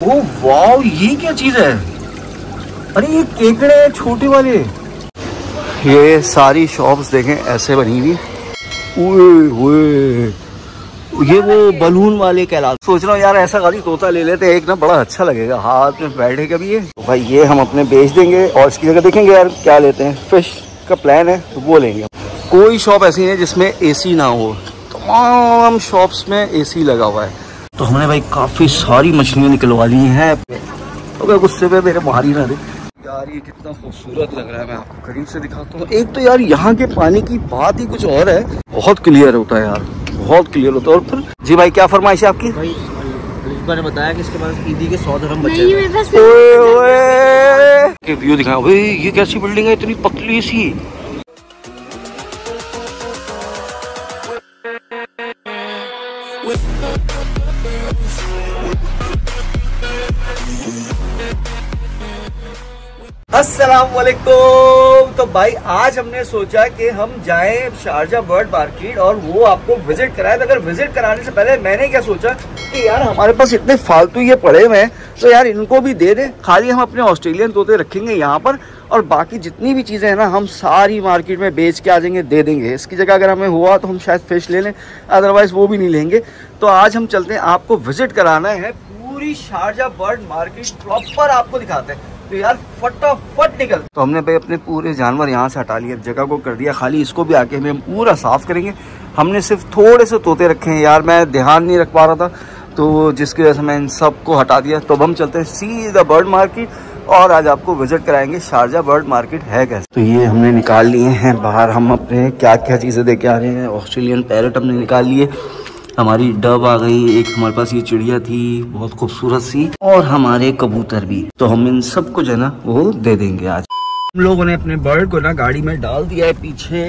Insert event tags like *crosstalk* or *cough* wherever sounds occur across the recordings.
Oh wow ये क्या चीज़ है? अरे ये केकड़े हैं छोटे वाले। ये सारी शॉप्स देखें ऐसे बनी हुई ओए ओए। ये वो बलून वाले कहलाते सोच रहा हूँ यार ऐसा गाड़ी तोता ले लेते एक ना बड़ा अच्छा लगेगा हाथ में बैठे कभी ये। तो भाई ये हम अपने बेच देंगे और इसकी जगह देखेंगे यार क्या लेते हैं। फ़िश का प्लान है तो वो लेंगे। कोई शॉप ऐसी नहीं है जिसमें एसी ना हो। तमाम शॉप्स में एसी लगा हुआ है। तो हमने भाई काफ़ी सारी मछलियाँ निकलवा ली हैं। अगर गुस्से पे मेरे मारी ना दे यार ये कितना खूबसूरत लग रहा है मैं आपको करीब से दिखाता हूँ। एक तो यार यहाँ के पानी की बात ही कुछ और है। बहुत क्लियर होता है यार बहुत क्लियर होता है। और फिर जी भाई क्या फरमाइश है आपकी? भाई ने बताया कि इसके पास ईदी के सौ धर्म बचे हुए ओए ओए के व्यू भाई ये कैसी बिल्डिंग है? इतनी पतली सी। अस्सलाम वालेकुम तो भाई, आज हमने सोचा कि हम जाएँ शारजा बर्ड मार्केट और वो आपको विज़िट कराएँ। अगर विज़िट कराने से पहले मैंने क्या सोचा कि यार हमारे पास इतने फालतू ये पड़े हुए हैं तो यार इनको भी दे दें। खाली हम अपने ऑस्ट्रेलियन तोते रखेंगे यहाँ पर और बाकी जितनी भी चीज़ें हैं ना, हम सारी मार्केट में बेच के आ जाएँगे, दे देंगे। इसकी जगह अगर हमें हुआ तो हम शायद फ़िश ले लें, अदरवाइज़ वो भी नहीं लेंगे। तो आज हम चलते हैं, आपको विज़िट कराना है पूरी शारजा बर्ड मार्केट प्रॉपर आपको दिखाते हैं। तो यार फटाफट निकल। तो हमने भाई अपने पूरे जानवर यहाँ से हटा लिए जगह को कर दिया खाली, इसको भी आके हमें पूरा साफ़ करेंगे। हमने सिर्फ़ थोड़े से तोते रखे हैं यार, मैं ध्यान नहीं रख पा रहा था तो जिसकी वजह से मैं इन सबको हटा दिया। तो अब हम चलते हैं सीधा बर्ड मार्केट, और आज आपको विज़िट कराएँगे शारजा बर्ड मार्केट है कैसे। तो ये हमने निकाल लिए हैं बाहर, हम अपने क्या क्या चीज़ें दे के आ रहे हैं, ऑस्ट्रेलियन पैरट हमने निकाल लिए। हमारी डब आ गई, एक हमारे पास ये चिड़िया थी, बहुत खूबसूरत सी, और हमारे कबूतर भी। तो हम इन सबको जो है ना, वो दे देंगे आज। लोगों ने अपने बर्ड को ना गाड़ी में डाल दिया है पीछे।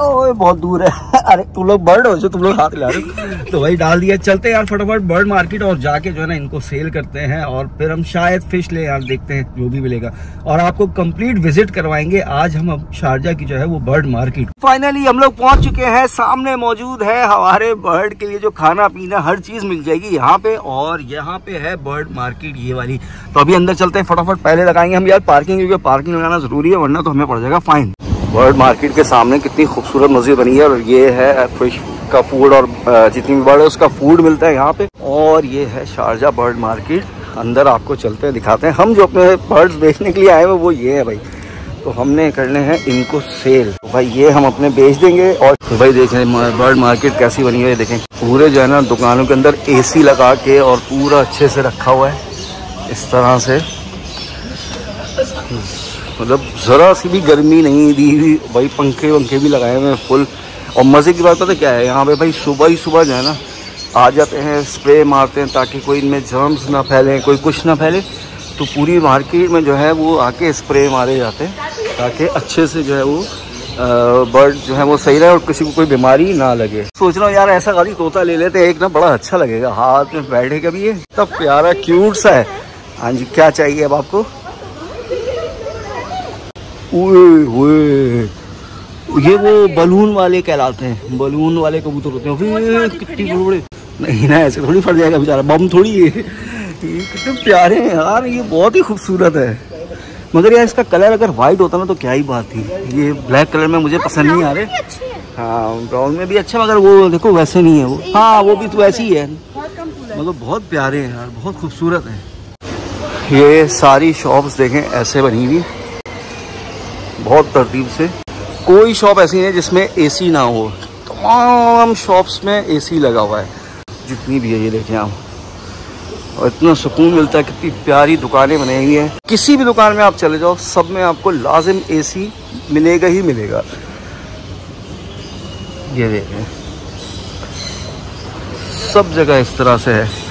ओए, बहुत दूर है। अरे, तुम लोग बर्ड हो, जो तुम लोग हाथ ला रहे तो वही डाल दिया। चलते यार फटाफट बर्ड मार्केट और जाके जो है ना इनको सेल करते हैं और फिर हम शायद फ़िश ले यार देखते हैं, जो भी मिलेगा। और आपको कंप्लीट विज़िट करवाएँगे। आज हम अब शारजा की जो है वो बर्ड मार्केट। फाइनली हम लोग पहुँच चुके हैं। सामने मौजूद है हमारे बर्ड के लिए जो खाना पीना हर चीज़ मिल जाएगी यहाँ पे और यहाँ पे है बर्ड मार्केट ये वाली। तो अभी अंदर चलते हैं फटाफट। पहले लगाएँगे हम यार पार्किंग, क्योंकि पार्किंग लगाना ज़रूरी वरना तो हमें पड़ जाएगा फाइन बर्ड मार्केट के सामने कितनी खूबसूरत मस्जिद बनी है और ये है फ़िश का फ़ूड और जितनी भी बर्ड है, उसका फ़ूड मिलता है यहाँ पे। और ये है शारजा बर्ड मार्केट अंदर आपको चलते हैं, दिखाते हैं। हम जो अपने बर्ड्स बेचने के लिए आए हुए वो ये है भाई। तो हमने करने हैं इनको सेल तो भाई ये हम अपने बेच देंगे और तो भाई देखें बर्ड मार्केट कैसी बनी हुई है देखें। पूरे जो है ना, दुकानों के अंदर एसी लगा के और पूरा अच्छे से रखा हुआ है। इस तरह से। मतलब ज़रा सी भी गर्मी नहीं दी हुई, भाई पंखे वंखे भी लगाए हुए हैं फुल और मज़े की बात पता क्या है? यहाँ पे भाई सुबह ही सुबह जो है ना, आ जाते हैं स्प्रे मारते हैं ताकि कोई इनमें जर्म्स ना फैलें, कोई कुछ ना फैले। तो पूरी मार्केट में जो है वो आके स्प्रे मारे जाते हैं ताकि अच्छे से जो है वो बर्ड जो है वो सही रहे और किसी को कोई बीमारी ना लगे। सोच रहा हूँ, यार, ऐसा गाड़ी तोता ले लेते एक ना बड़ा अच्छा लगेगा। हाथ में बैठेगा भी ये? तब प्यारा क्यूट सा है। हाँ जी, क्या चाहिए अब आपको? ओए ओए ये वो बलून वाले कहलाते हैं बलून वाले कबूतर होते हैं। कितनी बड़े बड़े नहीं ना ऐसे थोड़ी फट जाएगा बेचारा बम थोड़ी है। ये कितने प्यारे हैं यार ये बहुत ही खूबसूरत है। मगर यार इसका कलर अगर वाइट होता ना तो क्या ही बात थी। ये ब्लैक कलर में मुझे पसंद नहीं आ रहे। हाँ। ब्राउन में भी अच्छा मगर वो देखो वैसे नहीं है वो। हाँ वो भी तो वैसे ही है। मतलब बहुत प्यारे हैं यार बहुत खूबसूरत है। ये सारी शॉप्स देखें ऐसे बनी हुई। बहुत तरतीब से। कोई शॉप ऐसी नहीं है जिसमें एसी ना हो। तमाम शॉप्स में एसी लगा हुआ है। जितनी भी है ये देखें आप। और इतना सुकून मिलता है, कितनी प्यारी दुकानें बनाई हुई हैं। किसी भी दुकान में आप चले जाओ, सब में आपको लाजिम एसी मिलेगा ही मिलेगा। ये देखें। सब जगह इस तरह से है।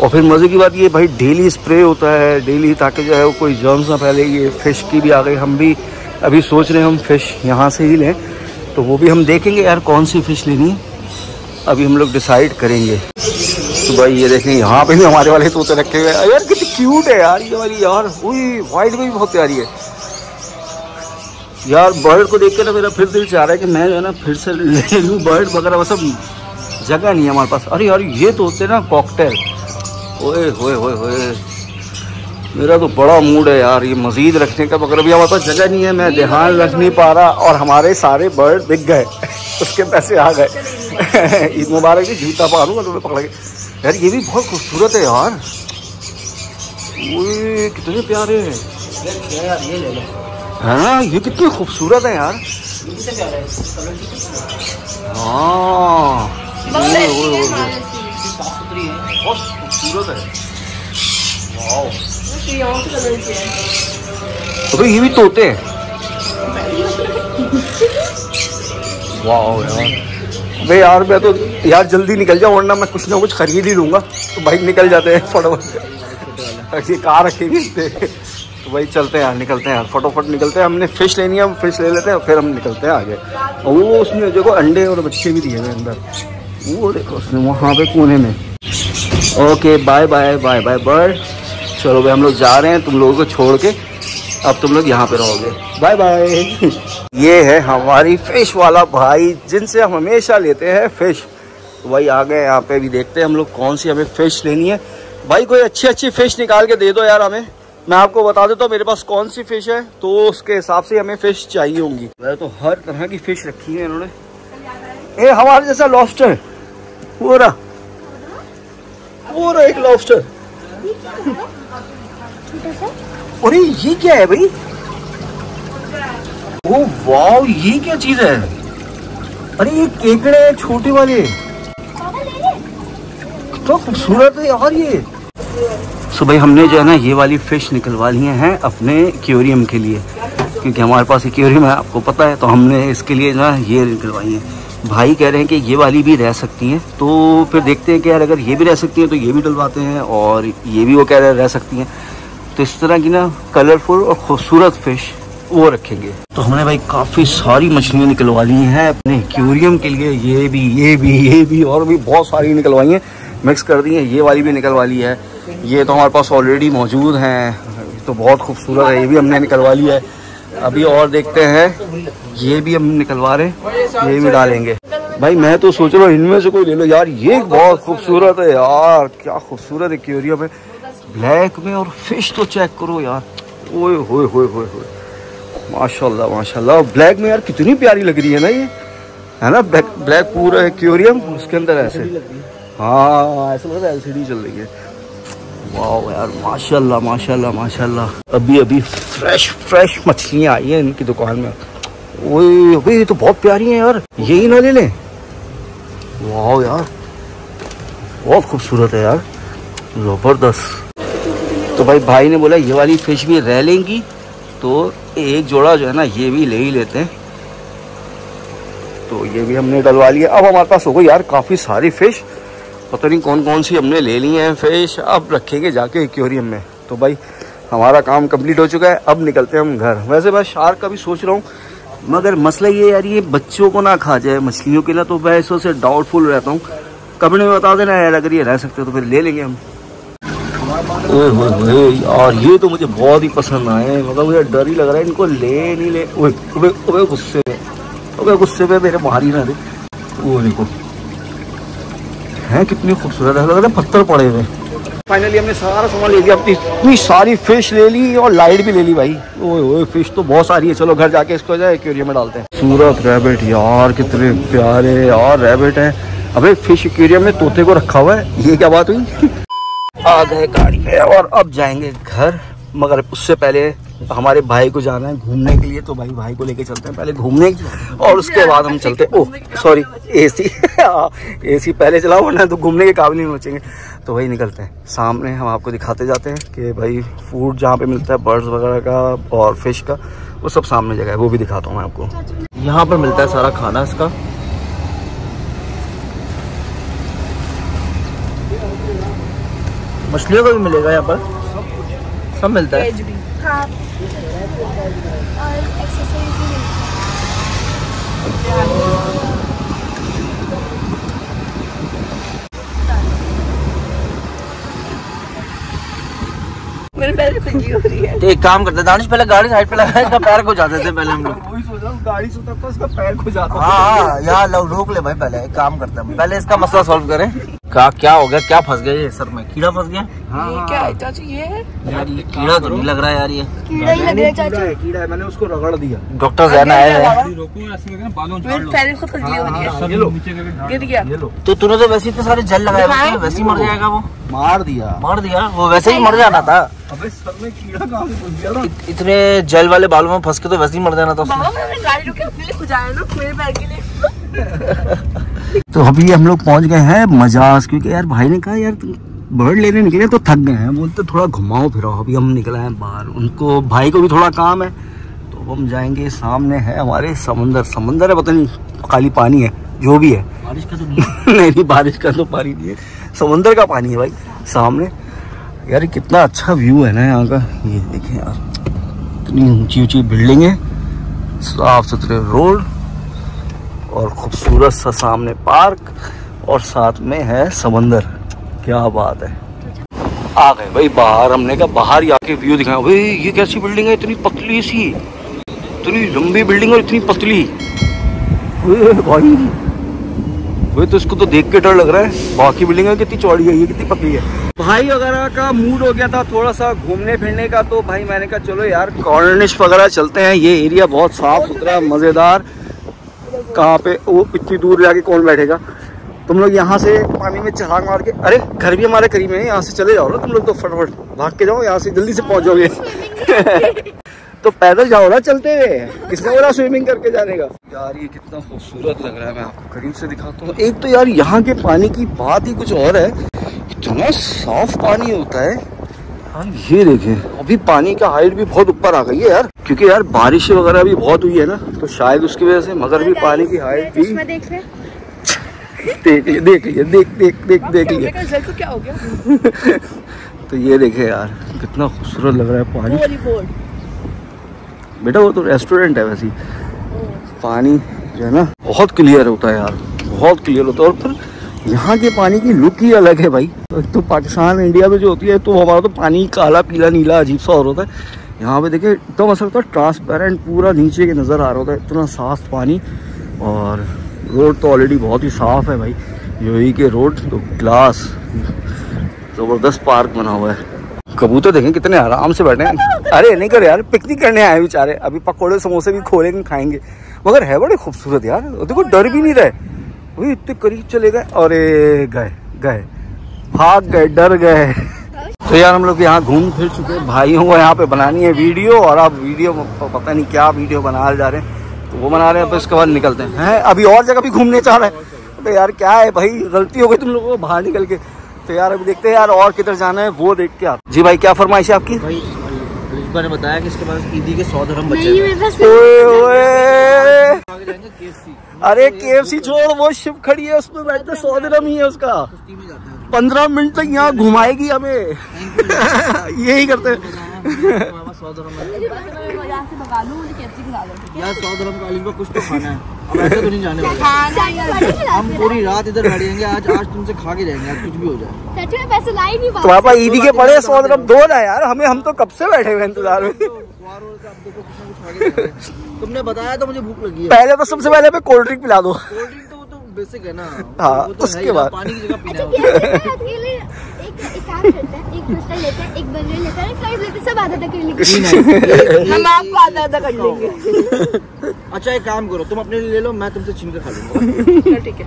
और फिर मज़े की बात ये, भाई डेली स्प्रे होता है डेली ताकि जो है वो कोई जर्म्स ना फैले, ये फ़िश की भी आ गई। हम भी अभी सोच रहे हैं हम फ़िश यहाँ से ही लें तो वो भी हम देखेंगे यार कौन सी फ़िश लेनी अभी हम लोग डिसाइड करेंगे। तो भाई, ये देखें, यहाँ पे भी हमारे वाले तोते रखे हुए हैं। यार, कितनी क्यूट है यार ये वाली यार। वही वाइट में भी बहुत प्यारी है। यार बर्ड को देख के ना मेरा फिर दिल चाह रहा है कि मैं जो है ना फिर से ले लूँ बर्ड वगैरह वो सब जगह नहीं है हमारे पास। अरे यार, ये तो होते ना कॉकटेल ओए होए होए होए। मेरा तो बड़ा मूड है यार ये मजीद रखने का मगर अभी हमारे पास जगह नहीं है मैं ध्यान रख नहीं पा रहा और हमारे सारे बर्ड बिक गए। उसके पैसे आ गए। *laughs* ईद मुबारक जी जूता पा मारूँगा तुम्हें पकड़ के। यार ये भी बहुत खूबसूरत है यार। ओए कितने प्यारे हैं। है ना ये कितने खूबसूरत है यार। हाँ। खूबसूरत है वाओ अबे ये भी तोते हैं वाह यार अबे यार मैं तो यार जल्दी निकल जाओ वरना मैं कुछ ना कुछ खरीद ही लूँगा तो भाई निकल जाते हैं फटाफट ये कहाँ रखेंगे इतने? तो भाई चलते हैं यार निकलते हैं यार फटाफट निकलते हैं हमने फ़िश लेनी है हम फ़िश ले लेते हैं फिर हम निकलते हैं आगे और वो उसमें देखो अंडे और बच्चे भी दिए हुए अंदर वो देखो उसने वहाँ पे कोने में okay bye bye bye bye bird चलो भाई, हम लोग जा रहे हैं तुम लोगों को छोड़ के। अब तुम लोग यहाँ पे रहोगे। बाय बाय *laughs* ये है हमारी फ़िश वाला भाई, जिनसे हम हमेशा लेते हैं फ़िश तो भाई आ गए यहाँ पे भी देखते हैं हम लोग कौन सी हमें फ़िश लेनी है। भाई, कोई अच्छी अच्छी फ़िश निकाल के दे दो यार हमें। मैं आपको बता देता हूँ, मेरे पास कौन सी फ़िश है तो उसके हिसाब से हमें फ़िश चाहिए होंगी। वैसे तो हर तरह की फ़िश रखी है इन्होंने। ए, हमारे जैसा लॉबस्टर वो रहा एक लॉबस्टर अरे, ये क्या है भाई? ओ वाह ये क्या चीज़ है? अरे, ये केकड़े हैं, छोटे वाले। तो खूबसूरत है यार ये। सो भाई, हमने जो है ना, ये वाली फ़िश निकलवा ली हैं अपने एक्वेरियम के लिए। क्योंकि हमारे पास एक्वेरियम है, आपको पता है तो हमने इसके लिए जो है, ये निकलवाई हैं। भाई कह रहे हैं कि ये वाली भी रह सकती हैं। तो फिर देखते हैं कि यार अगर ये भी रह सकती हैं तो ये भी डलवाते हैं और ये भी वो कह रहे हैं रह सकती हैं। तो इस तरह की ना कलरफुल और खूबसूरत फ़िश वो रखेंगे। तो हमने भाई काफ़ी सारी मछलियाँ निकलवा ली हैं अपने एक्वेरियम के लिए। ये भी ये भी ये भी और भी बहुत सारी निकलवाई हैं। मिक्स कर दी हैं, ये वाली भी निकलवा ली है। ये तो हमारे पास ऑलरेडी मौजूद हैं। तो बहुत खूबसूरत है, ये भी हमने निकलवा लिया है। अभी और देखते हैं। ये भी हम निकलवा रहे हैं ये भी डालेंगे। भाई मैं तो सोच रहा हूँ इनमें से कोई ले लो। यार ये बहुत खूबसूरत है। यार क्या खूबसूरत है ब्लैक में और फ़िश तो चेक करो यार। ओए होए होए होए होए। माशाल्लाह माशाल्लाह। ब्लैक में यार कितनी प्यारी लग रही है ना ये। है ना ब्लैक ब्लैक पूरा एक्वेरियम उसके अंदर ऐसे। हाँ। ऐसा लग रहा है एलसीडी चल रही है। वाह यार माशाल्लाह माशाल्लाह माशाल्लाह। अभी अभी फ्रेश फ्रेश मछलियाँ आई हैं इनकी दुकान में। ओए ये तो बहुत प्यारी है यार। यही ना ले लें। वाह यार। बहुत खूबसूरत है यार। ज़बरदस्त। तो भाई भाई ने बोला, ये वाली फ़िश भी रह लेंगी तो एक जोड़ा जो है ना, ये भी ले ही लेते हैं। तो ये भी हमने डलवा लिया अब हमारे पास हो गई यार काफ़ी सारी फ़िश पता नहीं कौन कौन सी हमने ले ली हैं फ़िश अब रखेंगे जाके एक्वेरियम में। तो भाई, हमारा काम कंप्लीट हो चुका है। अब निकलते हैं हम घर। वैसे मैं शार्क का भी सोच रहा हूँ मगर मसला ये यार, ये बच्चों को ना खा जाए, मछलियों के लिए तो मैं इसों डाउटफुल रहता हूँ। कपड़े में बता देना यार, अगर ये रह सकते तो फिर ले लेंगे हम। यार ये तो मुझे बहुत ही पसंद आए मतलब मुझे डर ही लग रहा है, इनको ले नहीं ले। गुस्से में गुस्से में मेरे मार ही ना दे। वो देखो, हैं कितनी खूबसूरत है लग रहा है पत्थर पड़े हुए। फाइनली हमने सारा सामान ले लिया अपनी इतनी सारी फ़िश ले ली और लाइट भी ले ली भाई। ओए ओए फ़िश तो बहुत सारी है। चलो घर जाके इसको जाए एक्वेरियम में डालते हैं। सूरत रैबिट यार कितने प्यारे यार रैबिट हैं। अबे फ़िश एक्वेरियम में तोते को रखा हुआ है? ये क्या बात हुई? *laughs* आ गए गाड़ी में और अब जाएँगे घर मगर उससे पहले हमारे भाई को जाना है घूमने के लिए तो भाई भाई को लेके चलते हैं पहले घूमने और उसके बाद हम चलते हैं। ओह सॉरी एसी एसी पहले चलाओ वरना तो घूमने के काबिल नहीं बचेंगे। तो वही निकलते हैं। सामने हम आपको दिखाते जाते हैं कि भाई फ़ूड जहाँ पे मिलता है बर्ड्स वगैरह का और फ़िश का वो सब सामने जगह है वो भी दिखाता हूँ मैं आपको। यहाँ पर मिलता है सारा खाना इसका। मछलियों का भी मिलेगा यहाँ पर। सब मिलता है। हाँ और एक्सरसाइज भी मेरे पैर में तंगी हो रही है। तो एक काम करते दानिश पहले गाड़ी साइड पे लगा इसका पैर को जाते थे पहले हम लोग। गाड़ी से उतरता उसका पैर खो जाता। हाँ हाँ यहाँ रोक ले भाई पहले एक काम करते हैं पहले इसका मसला सॉल्व करें। क्या क्या हो गया? क्या फंस गया ये? सर में कीड़ा फंस गया? हाँ ये क्या है चाची? ये यार ये कीड़ा तो नहीं लग रहा है यार ये। कीड़ा ही लग रहा है चाची। है कीड़ा है मैंने उसको रगड़ दिया। डॉक्टर जैन आए हैं। मेरे पैर खुद खजली हो रही है। ये लो। गिर गया। ये लो। तो तूने तो वैसे इतने सारे जल लगाए हुए वैसे ही मर जाएगा वो। मार दिया। मार दिया? वो वैसे ही मर जाना था। अबे सर में कीड़ा कहाँ से घुस गया था? इतने जल वाले बालों में फंस के तो वैसे ही मर जाना था उसने। बाबा मैंने गाड़ी रुके अपने लिए खुजाया ना मेरे पैर के लिए। *laughs* तो अभी हम लोग पहुँच गए हैं मजाज क्योंकि यार भाई ने कहा यार बर्ड लेने निकले तो थक गए हैं। बोलते थोड़ा घुमाओ फिराओ अभी हम निकले हैं बाहर। उनको भाई को भी थोड़ा काम है। तो हम जाएँगे सामने है हमारे समंदर। समंदर है पता नहीं खाली पानी है जो भी है। बारिश का तो नहीं नहीं *laughs* नहीं बारिश का तो पानी नहीं है। समंदर का पानी है भाई सामने। यार कितना अच्छा व्यू है ना यहाँ का। ये देखें यार इतनी ऊँची ऊँची बिल्डिंग है साफ़ सुथरे रोड और खूबसूरत सा सामने पार्क और साथ में है समंदर। क्या बात है। आ गए भाई बाहर, हमने कहा बाहर ही आके व्यू दिखाया भाई ये कैसी बिल्डिंग है? इतनी पतली सी। इतनी लंबी बिल्डिंग और इतनी पतली। भाई वही तो इसको तो देख के डर लग रहा है। बाकी बिल्डिंग है, कितनी चौड़ी है, ये कितनी पतली है। भाई, वगैरह का मूड हो गया था थोड़ा सा घूमने फिरने का तो भाई मैंने कहा, चलो यार कॉर्निश वगैरह चलते हैं। ये एरिया बहुत साफ़ सुथरा मज़ेदार कहाँ पे, वो इतनी दूर जाके कौन बैठेगा? तुम लोग यहाँ से पानी में छलांग मार के, अरे, घर भी हमारे करीब है, यहाँ से चले जाओ ना तुम लोग तो फटाफट। भाग के जाओ, यहाँ से जल्दी से पहुँच जाओगे *laughs* तो पैदल जाओ ना चलते हुए, किसने बोला स्विमिंग करके जाने का? यार, ये कितना खूबसूरत लग रहा है, मैं आपको करीब से दिखाता हूँ। एक तो यार, यहाँ के पानी की बात ही कुछ और है। इतना साफ़ पानी होता है। हाँ ये देखें अभी पानी का हाइट भी बहुत ऊपर आ गई है यार। क्योंकि यार बारिश वगैरह भी बहुत हुई है ना तो शायद उसकी वजह से मगर भी पानी की हाइट भी देख ले देख लिए देख लिए देख देख देख देख लिए। मैं कहा, जल को क्या हो गया? *laughs* तो ये देखे यार कितना खूबसूरत लग रहा है पानी। बेटा वो तो रेस्टोरेंट है वैसे पानी जो है ना बहुत क्लियर होता है यार बहुत क्लियर होता है। और फिर यहाँ के पानी की लुक ही अलग है भाई। तो तो पाकिस्तान, इंडिया में जो होती है तो हमारा तो पानी काला, पीला, नीला, अजीब सा और होता है। यहाँ पे देखिए, एकदम ऐसा होता है ट्रांसपेरेंट पूरा नीचे के नज़र आ रहा होता है। इतना साफ़ पानी और रोड तो ऑलरेडी बहुत ही साफ़ है भाई। यूएई के रोड तो ग्लास ज़बरदस्त पार्क बना हुआ है। कबूतर देखें, कितने आराम से बैठे हैं। अरे, नहीं कर यार पिकनिक करने आए बेचारे। अभी पकौड़े, समोसे भी खोलेंगे, खाएँगे। मगर है बड़े खूबसूरत यार। देखो, डर भी नहीं रहे वही इतने करीब चले गए अरे गए गए। भाग गए डर गए। तो यार हम लोग यहाँ घूम फिर चुके हैं। भाइयों को यहाँ पे बनानी है वीडियो और अब वीडियो पता नहीं क्या वीडियो बना जा रहे हैं। तो वो बना रहे हैं तो इसके बाद निकलते हैं। हैं अभी और जगह भी घूमने चाह रहे हैं। अबे यार क्या है भाई गलती हो गई तुम लोगों को बाहर निकल के। तो यार अभी देखते हैं यार और किधर जाना है वो देख के आप जी भाई क्या फरमाइश है आपकी? भाई ने बताया कि इसके पास ईदी के सौ धर्म बचे नहीं हैं मेरे पास ओए ओए आगे जाएँगे केएफसी अरे केएफसी छोड़ वो शिप खड़ी है उसमें बैठते सौ दिरम ही है उसका ही हैं पंद्रह मिनट तक यहाँ घुमाएगी हमें यही करते हैं सौ है से यार सौ धर्म का कुछ तो खाना है ऐसे तो नहीं जाने वाले हम पूरी रात इधर बैठेंगे आज आज तुमसे खा के जाएँगे आज कुछ भी हो जाए सच में पैसे ला ही नहीं तुम्हारे पास ईदी के पड़े सौ दिरम दो ना यार हमें हम तो कब से बैठे हुए इंतज़ार में तुमने बताया तो मुझे भूख लगी है। पहले तो सबसे पहले हमें कोल्ड ड्रिंक पिला दो। कोल्ड ड्रिंक तो वो तो बेसिक है ना। हाँ, वो तो उसके बाद। पानी की जगह पीना। अच्छा है क्या अकेले एक एक काम करते हैं एक क्रिस्टल लेते हैं एक बर्गर लेते हैं फ़्लाइट लेते हैं सब आधा तक के लिए नहीं, नहीं, हम आपको आधा आधा कर लेंगे। अच्छा एक काम करो तुम अपने लिए ले लो मैं तुमसे छीन कर खा लूँगा। ठीक है।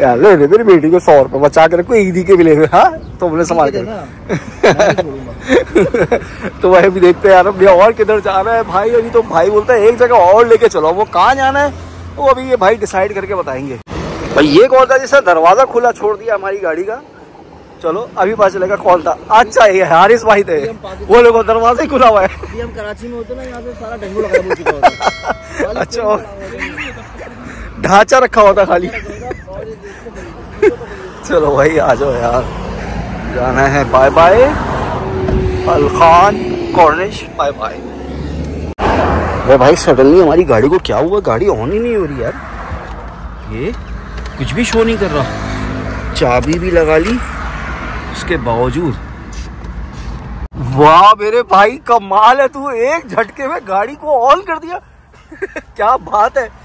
यार ले ले मेरी बेटी को सौ रुपए बचा के रखो ईदी के भी ले हाँ तो बोले संभाल के छोड़ूँगा *laughs* तो वही भी देखते हैं यार अब ये और किधर जा रहा है भाई अभी तो भाई बोलता है एक जगह और लेके चलो वो कहाँ जाना है? वो अभी ये भाई डिसाइड करके बताएँगे। भाई ये कौन था जिसने दरवाज़ा खुला छोड़ दिया हमारी गाड़ी का? चलो अभी पता चलेगा कौन था। अच्छा ये हारिस भाई थे। वो लोग दरवाज़ा ही खुला हुआ है। हम कराची में होते ना यहाँ पे सारा डेंगू लगा *laughs* अच्छा। ढांचा रखा हुआ था खाली। चलो भाई आ जाओ यार। जाना है बाय बाय अलखान कॉर्निश बाय बाय अरे भाई सडनली हमारी गाड़ी को क्या हुआ? गाड़ी ऑन ही नहीं हो रही यार। ये कुछ भी शो नहीं कर रहा। चाबी भी लगा ली। उसके बावजूद। वाह मेरे भाई, कमाल है तू। एक झटके में गाड़ी को ऑन कर दिया। *laughs* क्या बात है।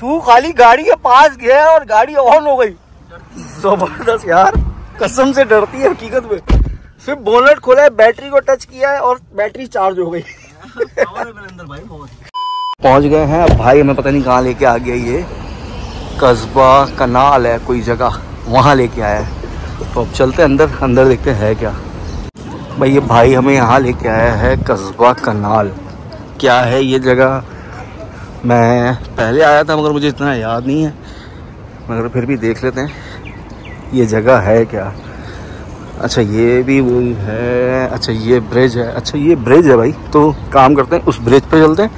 तू खाली गाड़ी के पास गया और गाड़ी ऑन हो गई। ज़बरदस्त यार, कसम से डरती है हकीकत में। सिर्फ़ बोनट खोला है, बैटरी को टच किया है और बैटरी चार्ज हो गई। *laughs* पहुँच गए हैं अब भाई, हमें पता नहीं कहाँ लेके आ गया ये। कस्बा कनाल है कोई जगह, वहाँ लेके आया है। तो अब चलते हैं अंदर अंदर देखते हैं क्या। भाई, ये भाई हमें यहाँ लेके आया है कस्बा कनाल। क्या है ये जगह? मैं पहले आया था, मगर मुझे इतना याद नहीं है। मगर फिर भी देख लेते हैं, ये जगह है क्या। अच्छा ये भी वही है। अच्छा ये ब्रिज है। अच्छा ये ब्रिज है भाई। तो काम करते हैं, उस ब्रिज पे चलते हैं।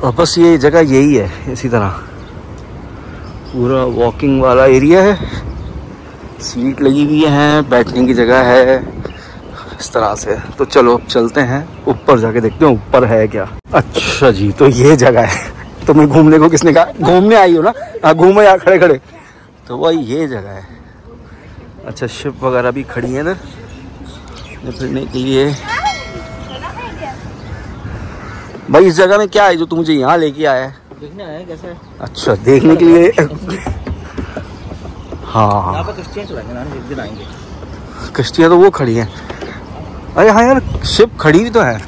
और बस ये जगह यही है, इसी तरह। पूरा वॉकिंग वाला एरिया है। सीट लगी हुई है बैठने की जगह है इस तरह से। तो चलो अब चलते हैं। ऊपर जाके देखते हैं ऊपर है क्या। अच्छा जी तो ये जगह है। तो मैं घूमने को किसने कहा? घूमने आई हो ना? हाँ घूमो यहाँ खड़े खड़े। तो वही ये जगह है। अच्छा शिप वगैरह भी खड़ी है इधर फिरने के लिए। भाई इस जगह में क्या है जो तू मुझे यहाँ लेके आया है? देखने आए कैसे अच्छा देखने के लिए। *laughs* *laughs* हाँ यहाँ कश्तियाँ चलाएँगे ना एक दिन आएँगे। कश्तियाँ तो वो खड़ी हैं। अरे हाँ यार शिप खड़ी भी तो है।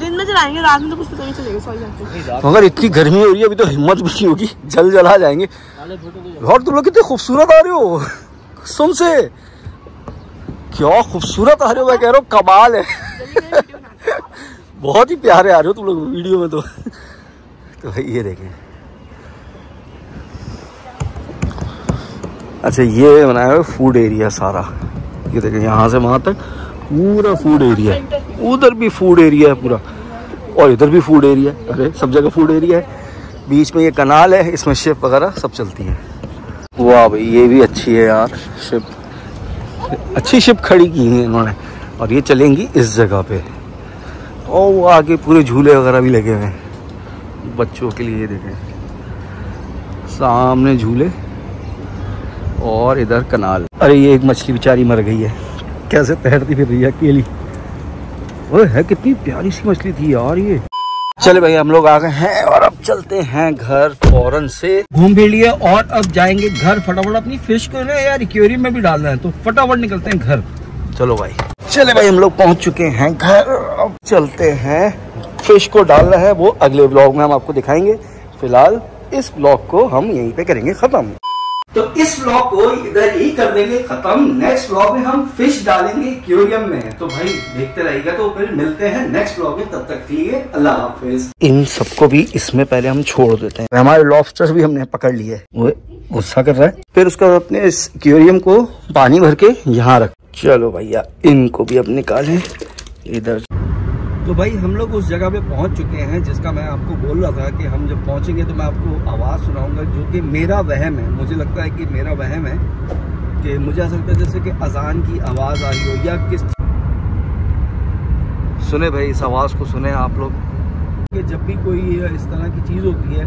दिन में चलाएँगे रात में तो कुछ पता नहीं चलेगा मगर इतनी गर्मी हो रही है अभी तो हिम्मत भी नहीं होगी। जल जला जाएँगे। और तुम लोग कितने खूबसूरत आ रहे हो। कसम से। क्या खूबसूरत आ रहे हो मैं कह रहा हूँ कमाल है। बहुत ही प्यारे आ रहे हो तुम लोग वीडियो में तो। तो भाई ये देखें। अच्छा ये बनाया हुआ फ़ूड एरिया सारा। ये देखें, यहाँ से वहाँ तक पूरा फ़ूड एरिया उधर भी फ़ूड एरिया है पूरा। और इधर भी फ़ूड एरिया है। अरे, सब जगह फ़ूड एरिया है। बीच में ये कनाल है, इसमें शिप वगैरह सब चलती है। वाह भाई, ये भी अच्छी है यार शिप अच्छी शिप खड़ी की है इन्होंने। और ये चलेंगी इस जगह पे। और वो आगे पूरे झूले वगैरह भी लगे हुए हैं। बच्चों के लिए देखें। सामने झूले। और इधर कनाल। अरे, ये एक मछली बेचारी मर गई है। कैसे तैरती फिर रही है अकेली? वो है कितनी प्यारी सी मछली थी यार ये। चले भाई, हम लोग आ गए हैं और अब चलते हैं घर फ़ौरन से। घूम भी लिए और अब जाएँगे घर। फटाफट अपनी फ़िश को ना यार एक्वेरियम में भी डालना है तो फटाफट निकलते हैं घर। चलो भाई। चले भाई, हम लोग पहुँच चुके हैं घर। अब चलते हैं। फ़िश को डालना है वो अगले ब्लॉग में हम आपको दिखाएँगे। फ़िलहाल, इस ब्लॉग को हम यहीं पे करेंगे खत्म। तो इस ब्लॉग को इधर ही कर देंगे खत्म। नेक्स्ट ब्लॉग में हम फ़िश डालेंगे एक्वेरियम में। तो भाई देखते रहिएगा तो फिर मिलते हैं नेक्स्ट ब्लॉग में। तब तक के लिए अल्लाह हाफिज। इन सबको भी इसमें पहले हम छोड़ देते हैं। हमारे लॉबस्टर भी हमने पकड़ लिए। वो गुस्सा कर रहा है। फिर उसके बाद अपने इस एक्वेरियम को पानी भर के यहाँ रख। चलो भैया इनको भी अब निकालें। इधर। तो भाई हम लोग उस जगह पे पहुँच चुके हैं जिसका मैं आपको बोल रहा था कि हम जब पहुँचेंगे तो मैं आपको आवाज़ सुनाऊँगा जो कि मेरा वहम है। मुझे लगता है कि मेरा वहम है कि मुझे ऐसा लगता है जैसे कि अजान की आवाज़ आ रही हो या किस सुने भाई, इस आवाज़ को सुने आप लोग। कि जब भी कोई इस तरह की चीज़ होती है